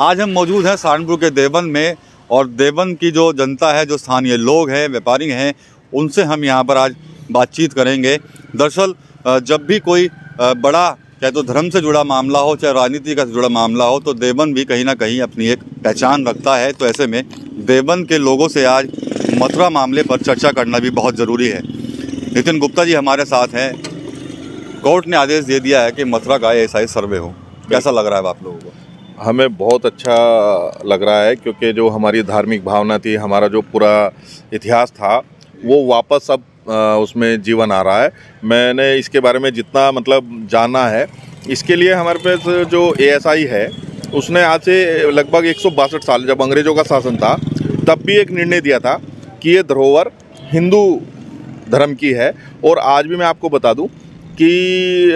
आज हम मौजूद हैं सहारनपुर के देवबंद में और देवबंद की जो जनता है, जो स्थानीय लोग हैं, व्यापारी हैं, उनसे हम यहाँ पर आज बातचीत करेंगे। दरअसल जब भी कोई बड़ा, चाहे तो धर्म से जुड़ा मामला हो, चाहे राजनीति का जुड़ा मामला हो तो देवबंद भी कहीं ना कहीं अपनी एक पहचान रखता है। तो ऐसे में देवबंद के लोगों से आज मथुरा मामले पर चर्चा करना भी बहुत ज़रूरी है। नितिन गुप्ता जी हमारे साथ हैं। कोर्ट ने आदेश दे दिया है कि मथुरा का ही सर्वे हो। कैसा लग रहा है आप लोगों को? हमें बहुत अच्छा लग रहा है क्योंकि जो हमारी धार्मिक भावना थी, हमारा जो पूरा इतिहास था, वो वापस अब उसमें जीवन आ रहा है। मैंने इसके बारे में जितना मतलब जाना है, इसके लिए हमारे पास जो एएसआई है, उसने आज से लगभग एक सौ बासठ साल, जब अंग्रेज़ों का शासन था, तब भी एक निर्णय दिया था कि ये धरोहर हिंदू धर्म की है। और आज भी मैं आपको बता दूँ कि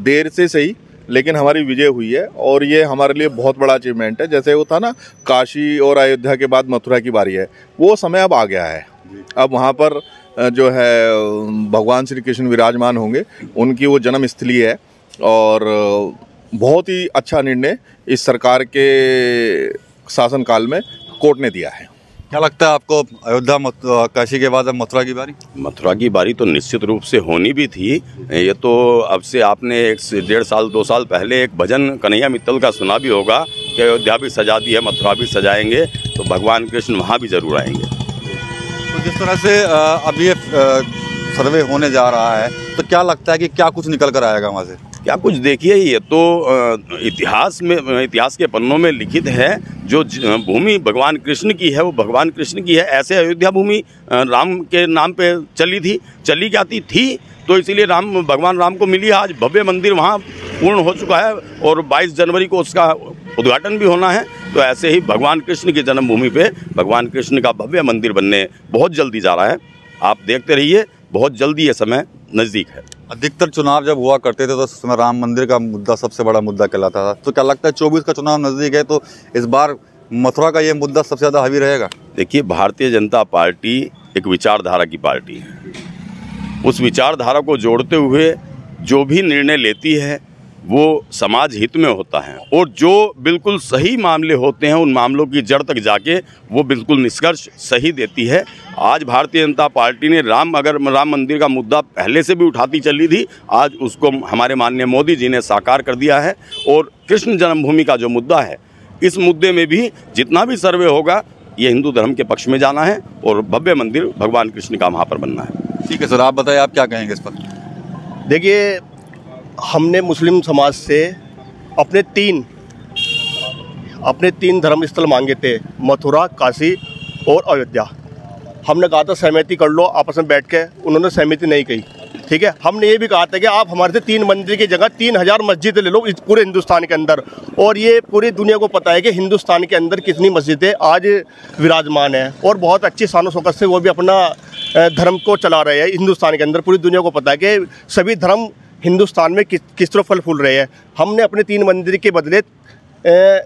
देर से सही लेकिन हमारी विजय हुई है और ये हमारे लिए बहुत बड़ा अचीवमेंट है। जैसे वो था ना काशी और अयोध्या के बाद मथुरा की बारी है। वो समय अब आ गया है। अब वहाँ पर जो है भगवान श्री कृष्ण विराजमान होंगे। उनकी वो जन्म स्थली है और बहुत ही अच्छा निर्णय इस सरकार के शासनकाल में कोर्ट ने दिया है। क्या लगता है आपको अयोध्या काशी के बाद अब मथुरा की बारी? मथुरा की बारी तो निश्चित रूप से होनी भी थी। ये तो अब से आपने एक से डेढ़ साल दो साल पहले एक भजन कन्हैया मित्तल का सुना भी होगा कि अयोध्या भी सजा दी है मथुरा भी सजाएँगे तो भगवान कृष्ण वहाँ भी ज़रूर आएँगे। तो जिस तरह से अब ये सर्वे होने जा रहा है तो क्या लगता है कि क्या कुछ निकल कर आएगा वहाँ से? क्या कुछ देखिए ये तो इतिहास में, इतिहास के पन्नों में लिखित है, जो भूमि भगवान कृष्ण की है, वो भगवान कृष्ण की है, ऐसे अयोध्या भूमि राम के नाम पे चली थी, चली जाती थी? तो इसीलिए राम, भगवान राम को मिली आज, भव्य मंदिर वहाँ पूर्ण हो चुका है, और 22 जनवरी को उसका उद्घाटन भी होना है तो ऐसे ही भगवान कृष्ण की जन्मभूमि पे भगवान कृष्ण का भव्य मंदिर बनने बहुत जल्दी जा रहा है। आप देखते रहिए, बहुत जल्दी ये समय नज़दीक है। अधिकतर चुनाव जब हुआ करते थे तो उस समय राम मंदिर का मुद्दा सबसे बड़ा मुद्दा कहलाता था। तो क्या लगता है चौबीस का चुनाव नज़दीक है तो इस बार मथुरा का ये मुद्दा सबसे ज़्यादा हावी रहेगा? देखिए, भारतीय जनता पार्टी एक विचारधारा की पार्टी है। उस विचारधारा को जोड़ते हुए जो भी निर्णय लेती है वो समाज हित में होता है। और जो बिल्कुल सही मामले होते हैं उन मामलों की जड़ तक जाके वो बिल्कुल निष्कर्ष सही देती है। आज भारतीय जनता पार्टी ने राम अगर राम मंदिर का मुद्दा पहले से भी उठाती चली थी आज उसको हमारे माननीय मोदी जी ने साकार कर दिया है। और कृष्ण जन्मभूमि का जो मुद्दा है इस मुद्दे में भी जितना भी सर्वे होगा ये हिंदू धर्म के पक्ष में जाना है और भव्य मंदिर भगवान कृष्ण का वहाँ पर बनना है। ठीक है सर आप बताइए आप क्या कहेंगे इस पर? देखिए हमने मुस्लिम समाज से अपने तीन अपने तीन धर्म स्थल मांगे थे, मथुरा, काशी और अयोध्या। हमने कहा था, सहमति कर लो, आपस में बैठ के। उन्होंने सहमति नहीं कही। ठीक है? हमने ये भी कहा था कि आप हमारे से तीन मंदिर की जगह तीन हज़ार मस्जिद ले लो इस पूरे हिंदुस्तान के अंदर। और ये पूरी दुनिया को पता है कि हिंदुस्तान के अंदर कितनी मस्जिदें आज विराजमान है। और बहुत अच्छी शान शौकत से वो भी अपना धर्म को चला रहे हैं। हिंदुस्तान के अंदर पूरी दुनिया को पता है कि सभी धर्म हिंदुस्तान में किस किस तरह फल फूल रहे हैं? हमने अपने तीन मंदिर के बदले ए,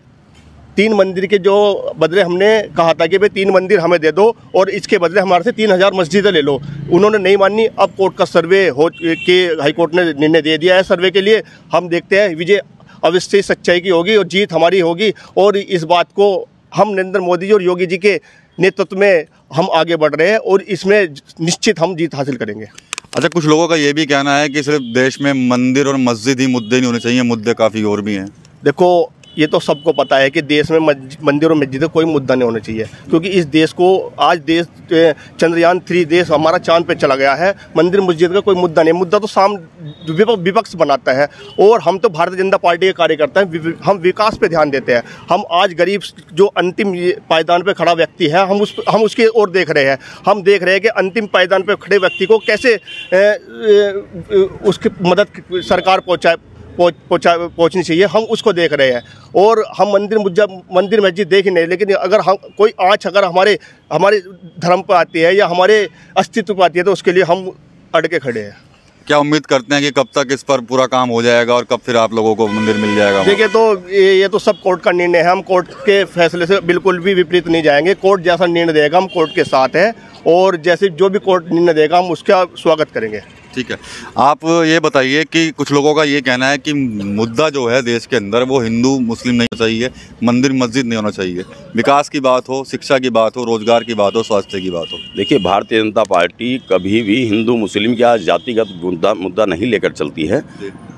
तीन मंदिर के जो बदले हमने कहा था कि भाई तीन मंदिर हमें दे दो और इसके बदले हमारे से तीन हज़ार मस्जिदें ले लो। उन्होंने नहीं मानी अब कोर्ट का सर्वे हो के हाई कोर्ट ने निर्णय दे दिया है सर्वे के लिए। हम देखते हैं विजय अवश्य सच्चाई की होगी और जीत हमारी होगी और इस बात को हम नरेंद्र मोदी जी और योगी जी के नेतृत्व में हम आगे बढ़ रहे हैं और इसमें निश्चित हम जीत हासिल करेंगे। अच्छा कुछ लोगों का ये भी कहना है कि सिर्फ़ देश में मंदिर और मस्जिद ही मुद्दे नहीं होने चाहिए मुद्दे काफ़ी और भी हैं। देखो ये तो सबको पता है कि देश में मंदिर और मस्जिद कोई मुद्दा नहीं होना चाहिए। क्योंकि इस देश को आज देश चंद्रयान थ्री देश हमारा चाँद पे चला गया है। मंदिर मस्जिद का कोई मुद्दा नहीं मुद्दा तो साम, विपक्ष बनाता है। और हम तो भारतीय जनता पार्टी के कार्यकर्ता हैं। हम विकास पे ध्यान देते हैं। हम आज गरीब जो अंतिम पायदान पे खड़ा व्यक्ति है, हम उस, हम उसकी ओर देख रहे हैं। हम देख रहे हैं कि अंतिम पायदान पे खड़े व्यक्ति को कैसे उसकी मदद सरकार पहुँचाए। पहुँचा पहुँचनी चाहिए। हम उसको देख रहे हैं। और हम मंदिर मंदिर मस्जिद देख ही नहीं लेकिन अगर हम कोई आँच अगर हमारे हमारे धर्म पर आती है या हमारे अस्तित्व पर आती है तो उसके लिए हम अड़के खड़े हैं। क्या उम्मीद करते हैं कि कब तक इस पर पूरा काम हो जाएगा और कब फिर आप लोगों को मंदिर मिल जाएगा? देखिए तो ये, ये तो सब कोर्ट का निर्णय है। हम कोर्ट के फैसले से बिल्कुल भी विपरीत नहीं जाएँगे। कोर्ट जैसा निर्णय देगा हम कोर्ट के साथ हैं। और जैसे जो भी कोर्ट निर्णय देगा हम उसका स्वागत करेंगे। ठीक है। आप ये बताइए कि कुछ लोगों का ये कहना है कि मुद्दा जो है देश के अंदर वो हिंदू मुस्लिम नहीं होना चाहिए मंदिर मस्जिद नहीं होना चाहिए। विकास की बात हो शिक्षा की बात हो रोज़गार की बात हो स्वास्थ्य की बात हो। देखिए भारतीय जनता पार्टी कभी भी हिंदू मुस्लिम या जातिगत मुद्दा मुद्दा नहीं लेकर चलती है।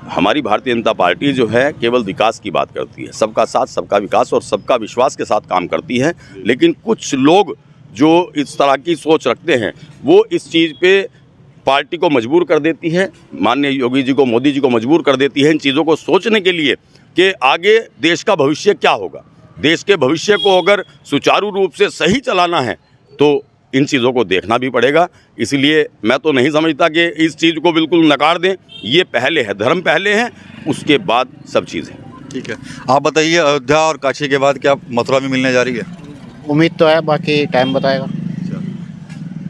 हमारी भारतीय जनता पार्टी जो है केवल विकास की बात करती है। सबका साथ सबका विकास और सबका विश्वास के साथ काम करती है। लेकिन कुछ लोग जो इस तरह की सोच रखते हैं वो इस चीज़ पे पार्टी को मजबूर कर देती है माननीय योगी जी को मोदी जी को मजबूर कर देती है इन चीज़ों को सोचने के लिए कि आगे देश का भविष्य क्या होगा। देश के भविष्य को अगर सुचारू रूप से सही चलाना है तो इन चीज़ों को देखना भी पड़ेगा। इसलिए मैं तो नहीं समझता कि इस चीज़ को बिल्कुल नकार दें। ये पहले है धर्म पहले है उसके बाद सब चीज़ें ठीक है। आप बताइए अयोध्या और काशी के बाद क्या मथुरा में मिलने जा रही है? उम्मीद तो है बाकी टाइम बताएगा।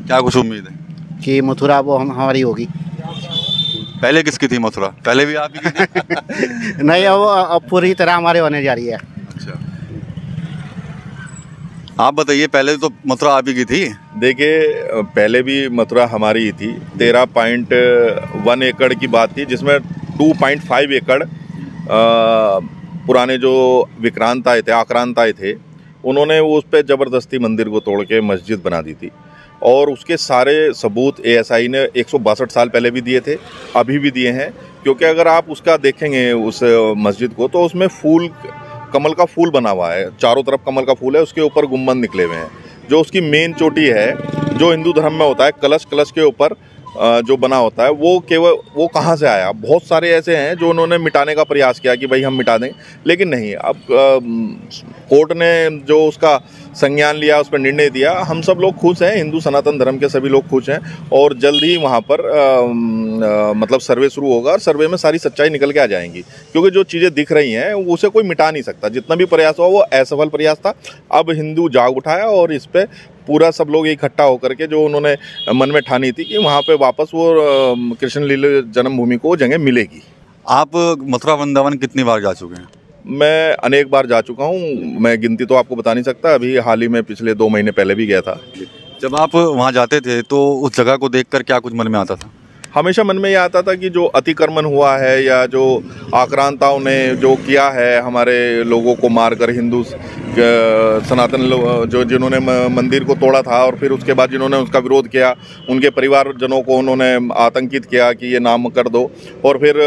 क्या कुछ उम्मीद है? कि मथुरा वो हम हमारी होगी। पहले किसकी थी मथुरा? पहले भी आप ही नहीं अब अब पूरी तरह हमारे होने जा रही है। अच्छा। आप बताइए पहले तो मथुरा आप ही की थी? देखिए पहले भी मथुरा हमारी ही थी। तेरह पॉइंट वन एकड़ की बात थी जिसमें टू पॉइंट फाइव एकड़ अ, पुराने जो विक्रांत आए थे आक्रांत आए थे उन्होंने उस पर ज़बरदस्ती मंदिर को तोड़ के मस्जिद बना दी थी। और उसके सारे सबूत एएसआई ने एक सौ बासठ साल पहले भी दिए थे, अभी भी दिए हैं। क्योंकि अगर आप उसका देखेंगे, उस मस्जिद को तो उसमें फूल, कमल का फूल बना हुआ है। चारों तरफ़ कमल का फूल है, उसके ऊपर गुंबद निकले हुए हैं। जो उसकी मेन चोटी है, जो हिंदू धर्म में होता है, कलश कलश के ऊपर जो बना होता है वो केवल वो कहाँ से आया? बहुत सारे ऐसे हैं जो उन्होंने मिटाने का प्रयास किया कि भाई हम मिटा दें लेकिन नहीं। अब कोर्ट ने जो उसका संज्ञान लिया उस पर निर्णय दिया हम सब लोग खुश हैं हिंदू सनातन धर्म के सभी लोग खुश हैं और जल्द ही वहाँ पर अ, अ, मतलब सर्वे शुरू होगा और सर्वे में सारी सच्चाई निकल के आ जाएँगी। क्योंकि जो चीज़ें दिख रही हैं उसे कोई मिटा नहीं सकता। जितना भी प्रयास हुआ वो असफल प्रयास था। अब हिंदू जाग उठाया और इस पर पूरा सब लोग इकट्ठा होकर के जो उन्होंने मन में ठानी थी कि वहाँ पे वापस वो कृष्ण लीला जन्मभूमि को जगह मिलेगी। आप मथुरा वृंदावन कितनी बार जा चुके हैं? मैं अनेक बार जा चुका हूँ। मैं गिनती तो आपको बता नहीं सकता। अभी हाल ही में पिछले दो महीने पहले भी गया था। जब आप वहाँ जाते थे तो उस जगह को देख क्या कुछ मन में आता था? हमेशा मन में ये आता था कि जो अतिक्रमण हुआ है या जो आक्रांताओं ने जो किया है हमारे लोगों को मारकर, हिंदू सनातन जो जिन्होंने मंदिर को तोड़ा था और फिर उसके बाद जिन्होंने उसका विरोध किया, उनके परिवारजनों को उन्होंने आतंकित किया कि ये नाम कर दो। और फिर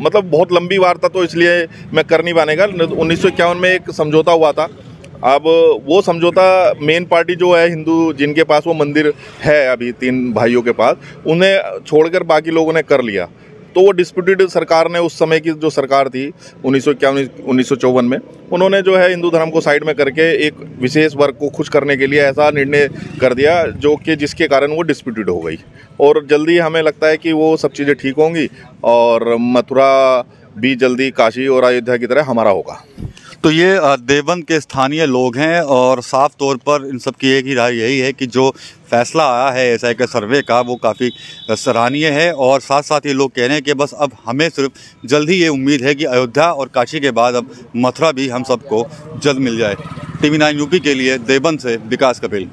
मतलब बहुत लंबी वार्ता तो इसलिए मैं कर नहीं पाने का। में एक समझौता हुआ था अब वो समझौता मेन पार्टी जो है हिंदू, जिनके पास वो मंदिर है अभी तीन भाइयों के पास, उन्हें छोड़कर बाकी लोगों ने कर लिया। तो वो डिस्प्यूटेड सरकार ने उस समय की जो सरकार थी, उन्नीस सौ उन्नीस सौ में, उन्होंने जो है हिंदू धर्म को साइड में करके एक विशेष वर्ग को खुश करने के लिए ऐसा निर्णय कर दिया, जो कि जिसके कारण वो डिस्प्यूटेड हो गई। और जल्दी हमें लगता है कि वो सब चीज़ें ठीक होंगी, और मथुरा भी जल्दी काशी और अयोध्या की तरह हमारा होगा। तो ये देवबंद के स्थानीय लोग हैं और साफ़ तौर पर इन सब की एक ही राय यही है कि जो फैसला आया है ऐसा एक सर्वे का, वो काफ़ी सराहनीय है और साथ साथ ये लोग कह रहे हैं कि बस अब हमें सिर्फ़ जल्द ही ये उम्मीद है कि अयोध्या और काशी के बाद अब मथुरा भी हम सबको जल्द मिल जाए। टीवी नाइन यूपी के लिए देवबंद से विकास कपिल।